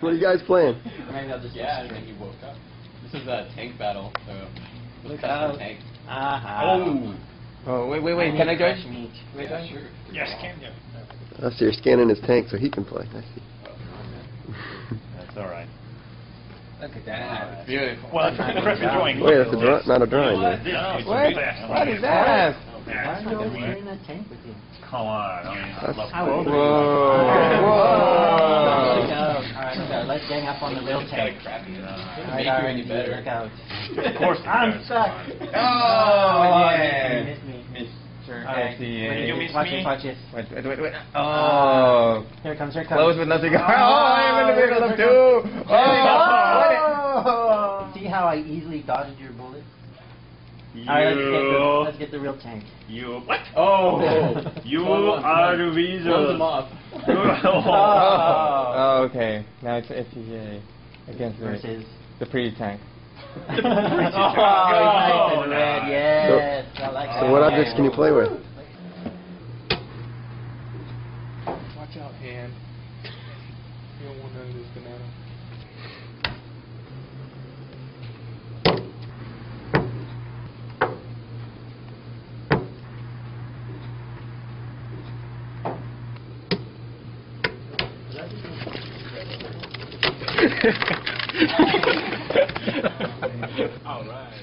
What are you guys playing? Maybe I'll just Yeah, I think he woke up. This is a tank battle, so Look that's out. a tank. Aha. Oh. Oh, wait, wait, wait. Can I Fresh join? meat. Yeah, sure. Yes, can you? I see you're scanning his tank so he can play. I see. Oh, that's all right. Look at that. Beautiful. Well, it's a correct drawing. Wait, that's a draw not a drawing. What? Then. What? What is that? Why am I over in a tank with you? Come on. I mean, I love I. Whoa. Whoa. Gang up on the real tank. Uh, Doesn't make you any better. Look out. Of course I'm stuck. Oh, You yeah. missed me. Mr. Alright. FCA. Wait, You miss watch me? this, watch this. Wait, wait, wait, wait. Oh. Here it comes, here it comes. Close but not cigar. Oh, Oh, I'm in the middle of here two. it comes. There we go. Oh. See how I easily dodged your bullet? You, Alright, let's get, the, let's get the real tank. you, what? Oh! You are the weasel. Close them off. Oh. oh, okay. Now it's FCA against the, Versus. the pretty tank. oh, oh he's nice and red, nice. yes. I like So that. what objects can you play with? Watch out, hand. You don't want none of this All right.